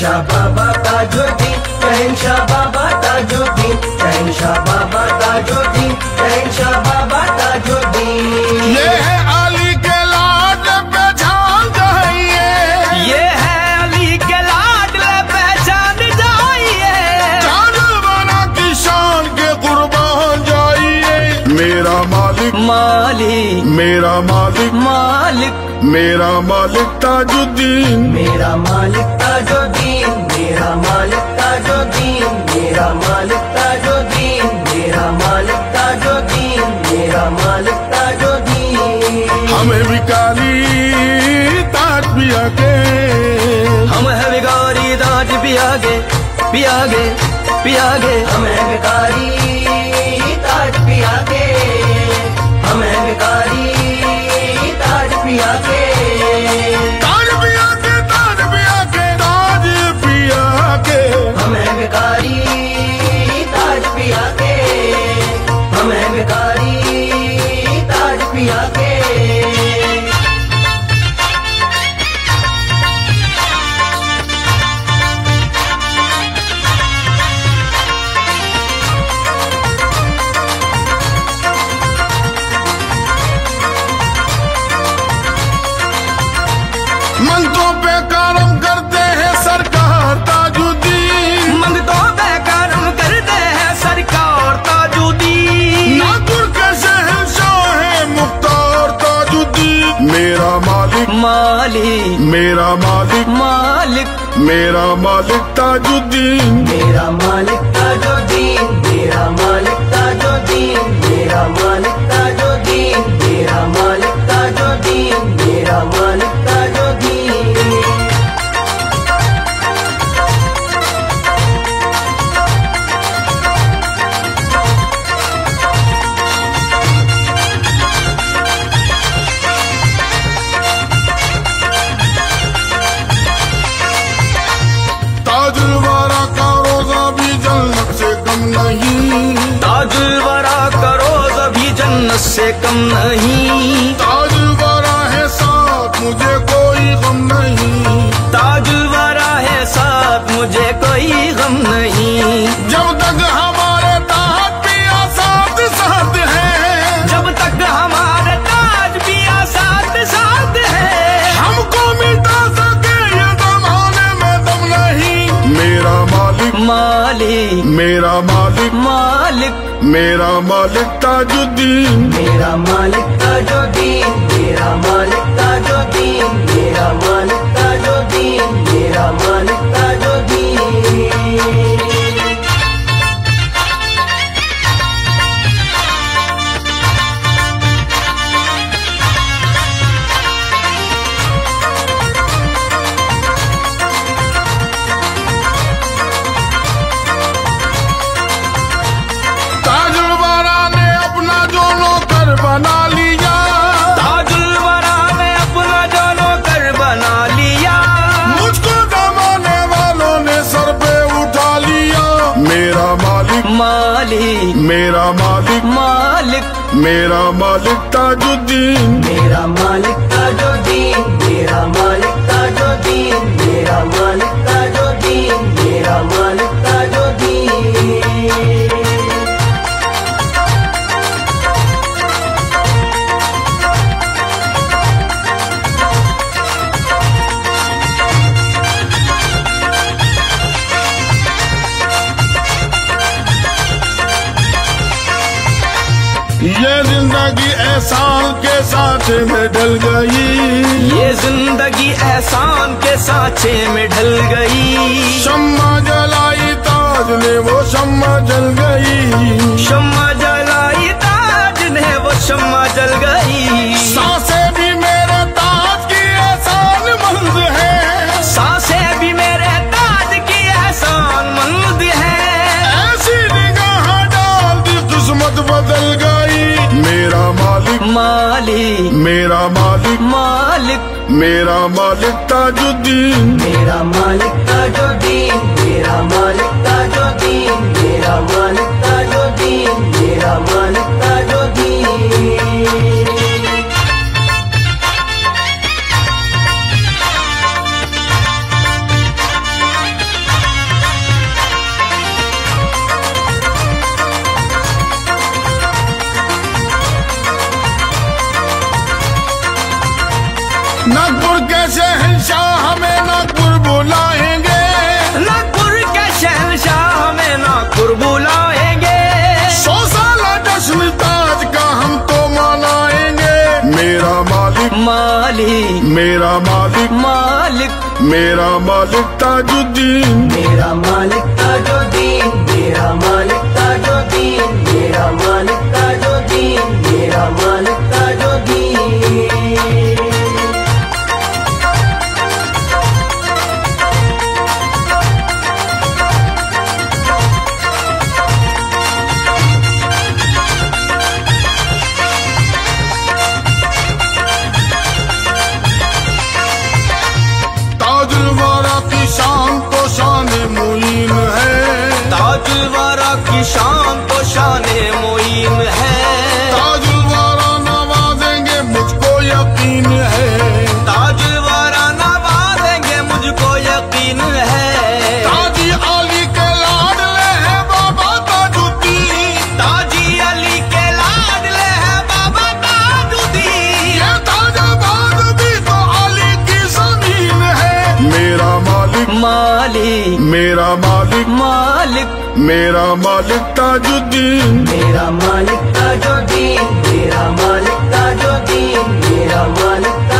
शहनशाह बाबा ताजुद्दीन शहनशाह बाबा ताजुद्दीन शहनशाह बाबा ताजुद्दीन शहनशाह बाबा ताजुद्दीन। ये है अली के लाड पहचान जाइए। ये है अली के लाडले पहचान जाइए। जान बना की के कुर्बान जाइए। मेरा मालिक मालिक मेरा मालिक मालिक। मेरा मालिक ताजुद्दीन। मेरा मालिक हम है बिगारी दाज पियागे पियागे पियागे है बेकारी ताज पिया हम है बेकारी ताज पिया मालिक मेरा मालिक। मालिक। मेरा मालिक ताजुद्दीन। मेरा मालिक ताजुद्दीन। मेरा मालिक ताजुद्दीन। मेरा मालिक नहीं ताजुल वरा करो अभी जन्नत से कम नहीं। ताजुल वारा है साथ मुझे कोई गम नहीं। ताजुल वरा है साथ मुझे कोई गम नहीं। जब मालिक। मेरा मालिक। मालिक। मेरा मालिक ताजुद्दीन। मेरा मालिक ताजुद्दीन। मेरा मालिक ताजुद्दीन। मेरा मालिक ताजुद्दीन। मेरा मालिक मालिक मेरा मालिक ताजुद्दीन मेरा साथ में ढल गई। ये ज़िंदगी एहसान के सांचे में ढल गई। शम्मा जलाई ताज ने वो शम्मा जल गई। शम्मा जलाई ताज ने वो शम्मा जल गई। मालिक। मेरा मालिक। मालिक। मेरा मालिक ताजुद्दीन। मेरा मालिक ताजुद्दीन। मेरा मालिक ताजुद्दीन। मेरा मालिक ताजुद्दीन। मेरा मालिक मेरा मालिक। मालिक। मेरा मालिक ताजुद्दीन। मेरा मालिक ताजुद्दीन। मालिक। मेरा मालिक। मालिक। मेरा मालिक ताजुद्दीन। मेरा मालिक ताजुद्दीन। मेरा मालिक ताजुद्दीन। मेरा मालिक